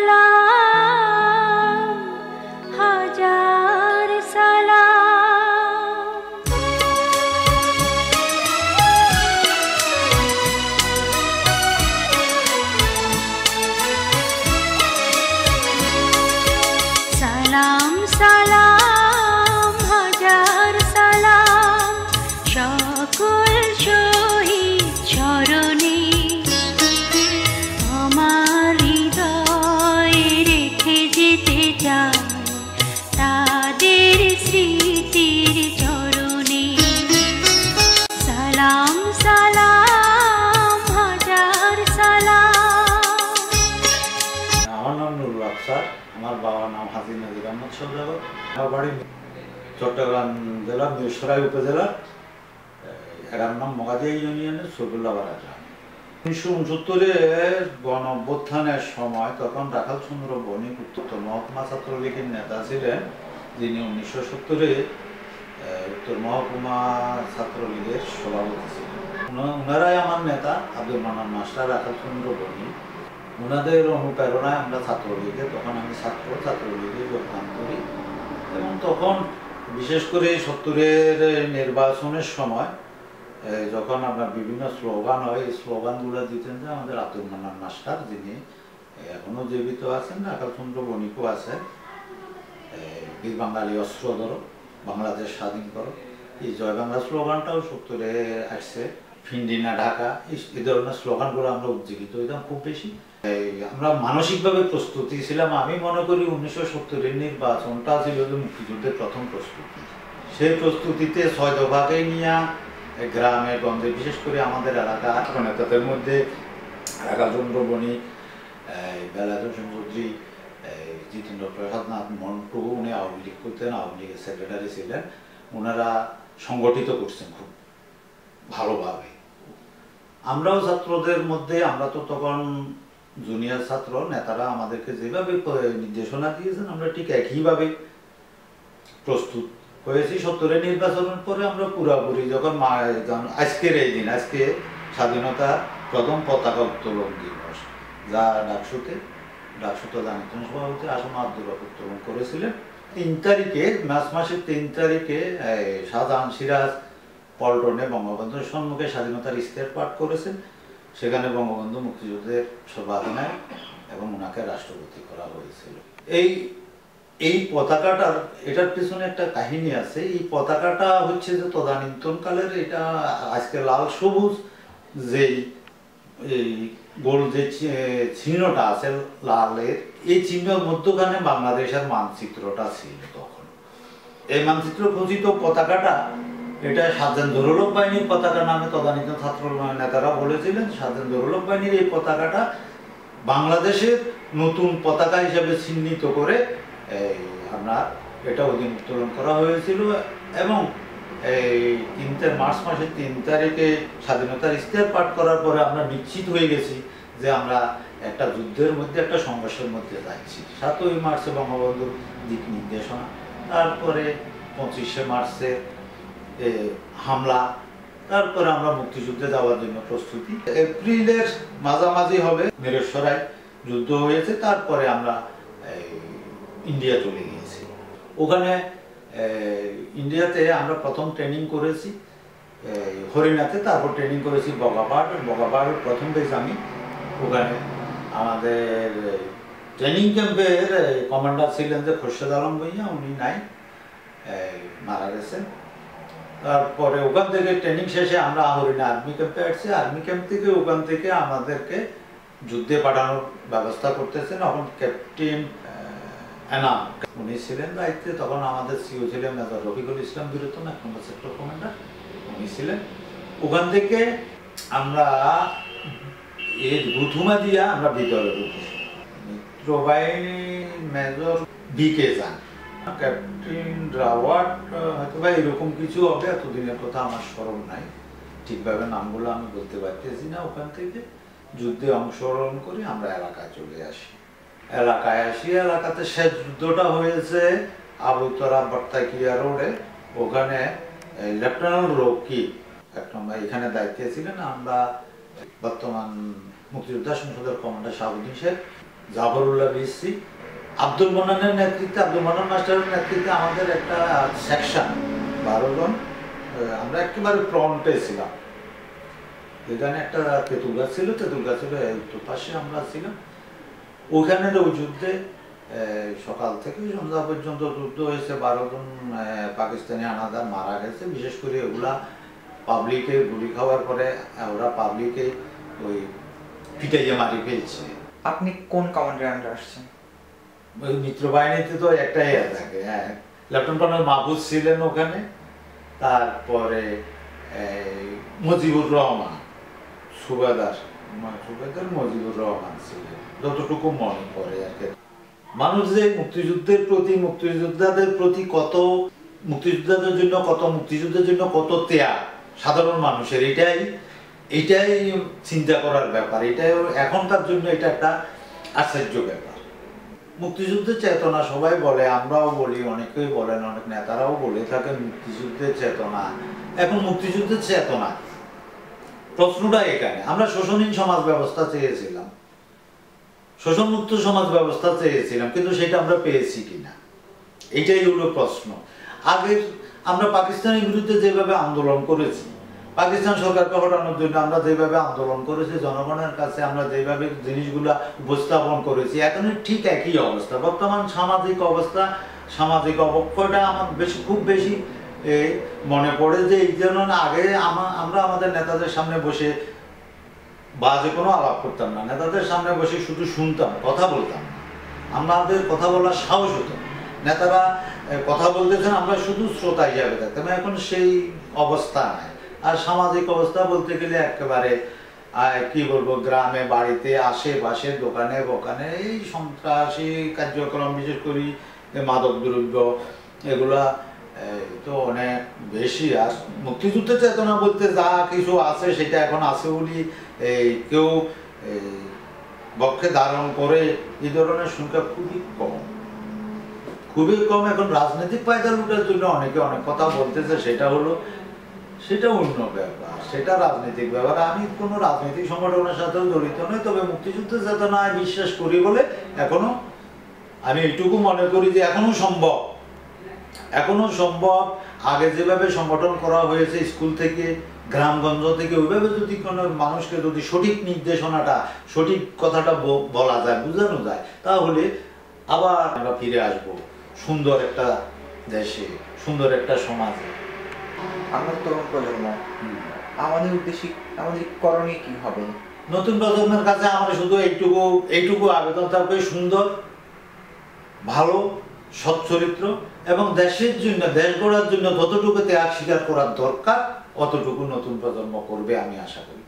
la বাবার নাম আহমদ সৌদাগর চট্টগ্রাম জেলার মিরসরাই উপজেলার এগারো নাম মগাদিয়া ইউনিয়নের সবুল্লাপাড়া গ্রাম। উনিশশো উনসত্তরে গণ অভ্যুত্থানের সময় তখন রাখাল চন্দ্র বণিক উত্তর মহকুমা ছাত্রলীগের নেতা ছিলেন, যিনি উনিশশো সত্তরে উত্তর মহকুমা ছাত্রলীগের সভাপতি ছিলেন। উনারাই আমার নেতা আব্দুল মান্নান মাস্টার রাখাল চন্দ্র বণিক। ওনাদের অনুপ্রেরণায় আমরা ছাত্রলীগে, তখন আমি ছাত্র, ছাত্রলীগে যোগদান করি। এবং তখন বিশেষ করে সত্তরের নির্বাচনের সময় যখন আপনার বিভিন্ন স্লোগান হয়, এই স্লোগানগুলো দিতেন যে আমাদের আব্দুল মান্নান মাস্টার, যিনি এখনও জীবিত আছেন আকাশচন্দ্র বণিকও আছেন। বীর বাঙালি অস্ত্র ধরো বাংলাদেশ স্বাধীন করো এই জয় বাংলা স্লোগানটাও সত্তরে আসছে। ফিন্ডিনা ঢাকা, এই- ধরনের স্লোগানগুলো আমরা উজ্জীবিত হইতাম খুব বেশি। আমরা মানসিকভাবে প্রস্তুতি ছিলাম। আমি মনে করি উনিশশো সত্তরের নির্বাচনটা ছিল মুক্তিযুদ্ধের প্রথম প্রস্তুতি। সেই প্রস্তুতিতে ছয় দফাকে নিয়ে গ্রামে, গঞ্জে, বিশেষ করে আমাদের এলাকা নেতাদের মধ্যে রাখাচন্দ্র বণিক বেলাদ হোসেন চৌধুরী জিতেন্দ্র প্রসাদ নাথ মন্টু উনি আওয়ামী লীগ করতেন, আওয়ামী লীগের সেক্রেটারি ছিলেন। ওনারা সংগঠিত করছেন খুব ভালোভাবে। আমরাও ছাত্রদের মধ্যে, আমরা তো তখন জুনিয়র ছাত্র, নেতারা আমাদেরকে যেভাবে নির্দেশনা দিয়েছেন, আমরা ঠিক একইভাবে প্রস্তুত হয়েছি। সত্তরের নির্বাচনের পরে আমরা পুরাপুরি যখন আজকের এই দিন, আজকে স্বাধীনতা প্রথম পতাকা উত্তোলন দিবস, যা ডাকসুতে ডাকসুতে জানিতন সভাপতি আসম আব্দুল রফ উত্তোলন করেছিলেন। তিন তারিখে, মার্চ মাসের তিন তারিখে শাহজাহান সিরাজ পল্টনে বঙ্গবন্ধুর সম্মুখে স্বাধীনতার ইস্তেহার পাঠ করেছেন। সেখানে বঙ্গবন্ধু মুক্তিযুদ্ধের সর্বাধিনায়ক এবং ওনাকে রাষ্ট্রপতি করা হয়েছিল। এই এই পতাকাটার, এটার পিছনে একটা কাহিনী আছে। এই পতাকাটা হচ্ছে যে তদানীন্তন কালের এটা আজকে লাল সবুজ যেই, এই গোল যে চিহ্নটা আছে লালের, এই চিহ্নের মধ্যখানে বাংলাদেশের মানচিত্রটা ছিল তখন। এই মানচিত্র খচিত পতাকাটা এটা সাজান দৌরলভ বাহিনীর পতাকা নামে তদানীত ছাত্র নেতারা বলেছিলেন সাজান দৌরলভ বাহিনীর এই পতাকাটা বাংলাদেশের নতুন পতাকা হিসাবে চিহ্নিত করে আপনার এটা ওদিন উত্তোলন করা হয়েছিল এবং এই তিন মার্চ মাসের তিন তারিখে স্বাধীনতার ইস্তেহার পাঠ করার পরে আমরা নিশ্চিত হয়ে গেছি যে আমরা একটা যুদ্ধের মধ্যে, একটা সংঘর্ষের মধ্যে যাচ্ছি সাতই মার্চে বঙ্গবন্ধুর দিক নির্দেশনা, তারপরে পঁচিশে মার্চে হামলা। তারপরে আমরা মুক্তিযুদ্ধে যাওয়ার জন্য প্রস্তুতি। এপ্রিলের মাঝামাঝি হবে মেরেশ্বরায় যুদ্ধ হয়েছে, তারপরে আমরা ইন্ডিয়া চলে গিয়েছি। ওখানে ইন্ডিয়াতে আমরা প্রথম ট্রেনিং করেছি হরিণাতে, তারপর ট্রেনিং করেছি বগাপাট বগাপাটের প্রথম বেশ আমি ওখানে আমাদের ট্রেনিং ক্যাম্পের কমান্ডার ছিলেন যে খোরশেদ আলম ভইয়া, উনি নাই মারা গেছেন। তারপরে ওখান থেকে ট্রেনিং শেষে আমরা হরিণা আর্মি ক্যাম্পে আসছি। আর্মি ক্যাম্প থেকে ওখান থেকে আমাদেরকে যুদ্ধে পাঠানোর ব্যবস্থা করতেছেন এখন ক্যাপ্টেন উনি ছিলেন দায়িত্বে। তখন আমাদের সিও ছিলেন মেজর রফিকুল ইসলাম বীরতন এক নম্বর সেক্টর কমান্ডার উনি ছিলেন। ওখান থেকে আমরা এর গুথুমা দিয়া আমরা ভিতরে ঢুকি মিত্রবাহিনী মেজর বিকে যান ক্যাপ্টেন রাওয়াট হয়তো বা এরকম কিছু হবে, এতদিনের কথা আমার স্মরণ নাই। ঠিকভাবে নামগুলো আমি বলতে পারতেছি না ওখান থেকে। যুদ্ধে অংশগ্রহণ করে আমরা এলাকায় চলে আসি। এলাকায় আসি, এলাকাতে শেষ যুদ্ধটা হয়েছে আবুতরা বর্তাকিয়া রোডে। ওখানে লেফটেন্যান্ট রকি, এক এখানে দায়িত্বে ছিলেন, আমরা বর্তমান মুক্তিযোদ্ধা সংসদের কমান্ডার শাহাবুদ্দিন শেখ, জাফরুল্লাহ বিসি আব্দুল মনানের নেতৃত্বে, আব্দুল মনান মাস্টারের নেতৃত্বে আমাদের একটা সেকশন বারো জন আমরা একেবারে ফ্রন্টে ছিলাম। এখানে একটা তেঁতুল গাছ ছিল তেঁতুল গাছের উত্তর পাশে আমরা ছিলাম। ওখানে ওই যুদ্ধে সকাল থেকে সন্ধ্যা পর্যন্ত যুদ্ধ হয়েছে, বারো জন পাকিস্তানি আনাদার মারা গেছে। বিশেষ করে ওগুলা পাবলিকে গুলি খাওয়ার পরে, ওরা পাবলিকে ওই পিটাইয়ে মারি ফেলছে। আপনি কোন কমান্ডার আন্ডার আসছেন? মিত্র বাহিনীতে তো একটাই থাকে লেফটেন্যান্ট কর্নেল মাহবুব ছিলেন ওখানে, তারপরে মজিবুর রহমান, সুবেদার সুবেদার মজিবুর রহমান ছিলেন, যতটুকু মনে পড়ে আর কি। মানুষ যে মুক্তিযুদ্ধের প্রতি, মুক্তিযোদ্ধাদের প্রতি কত, মুক্তিযোদ্ধাদের জন্য কত, মুক্তিযুদ্ধের জন্য কত ত্যাগ, সাধারণ মানুষের, এটাই এটাই চিন্তা করার ব্যাপার, এটাই এখনকার জন্য এটা একটা আশ্চর্য ব্যাপার। মুক্তিযুদ্ধের চেতনা সবাই বলে, আমরাও বলি, অনেকেই বলেন, অনেক নেতারাও বলে থাকেন মুক্তিযুদ্ধের চেতনা। এখন মুক্তিযুদ্ধের চেতনা, প্রশ্নটা এখানে। আমরা শোষণহীন সমাজ ব্যবস্থা চেয়েছিলাম। শোষণমুক্ত সমাজ ব্যবস্থা চেয়েছিলাম, কিন্তু সেটা আমরা পেয়েছি কিনা? এটাই হলো প্রশ্ন। আগে আমরা পাকিস্তানের বিরুদ্ধে যেভাবে আন্দোলন করেছি পাকিস্তান সরকারকে হটানোর জন্য আমরা যেভাবে আন্দোলন করেছি, জনগণের কাছে আমরা যেভাবে জিনিসগুলা উপস্থাপন করেছি এখন ঠিক একই অবস্থা। বর্তমান সামাজিক অবস্থা, সামাজিক অবক্ষয়টা আমার বেশি, খুব বেশি মনে পড়ে যে এই জন্য আগে আমরা আমাদের নেতাদের সামনে বসে বাজে কোনো আলাপ করতাম না। নেতাদের সামনে বসে শুধু শুনতাম, কথা বলতাম। আমাদের কথা বলার সাহস হতো নেতারা কথা বলতেছেন, আমরা শুধু শ্রোতা হিসাবে থাকতাম এখন সেই অবস্থা নাই। আর সামাজিক অবস্থা বলতে গেলে একেবারে কি বলব, গ্রামে, বাড়িতে, আশেপাশে, দোকানে বোকানে এই সন্ত্রাসী কার্যক্রম, বিশেষ করি মাদক দ্রব্য, এগুলা তো অনেক বেশি। আর মুক্তিযুদ্ধের চেতনা বলতে যা কিছু আছে সেটা এখন আছে বলি এই কেউ বক্ষে ধারণ করে এই ধরনের সংখ্যা খুবই কম। খুবই কম এখন রাজনৈতিক ফায়দা লুটার জন্য অনেকে অনেক কথা বলতেছে, সেটা হলো সেটা অন্য ব্যাপার, সেটা রাজনৈতিক ব্যাপার। আমি কোনো রাজনৈতিক সংগঠনের সাথেও জড়িত নই, তবে মুক্তিযুদ্ধের চেতনায় বিশ্বাস করি বলে এখনও আমি এইটুকু মনে করি যে এখনও সম্ভব। এখনও সম্ভব আগে যেভাবে সংগঠন করা হয়েছে, স্কুল থেকে, গ্রামগঞ্জ থেকে, ওইভাবে যদি কোনো মানুষকে যদি সঠিক নির্দেশনাটা, সঠিক কথাটা বলা যায়, বোঝানো যায়, তাহলে আবার আমরা ফিরে আসব সুন্দর একটা দেশে, সুন্দর একটা সমাজে। আমরা তরুণ প্রজন্ম। আমাদের উদ্দেশ্যে আমাদের করণীয় কি হবে? নতুন প্রজন্মের কাছে আমরা শুধু এইটুকু এইটুকু আবেদন থাকবে সুন্দর ভালো সৎ চরিত্র এবং দেশের জন্য দেশ গড়ার জন্য যতটুকু ত্যাগ স্বীকার করার দরকার অতটুকু নতুন প্রজন্ম করবে আমি আশা করি।